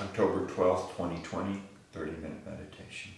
October twelfth, 2020, 30 minute meditation.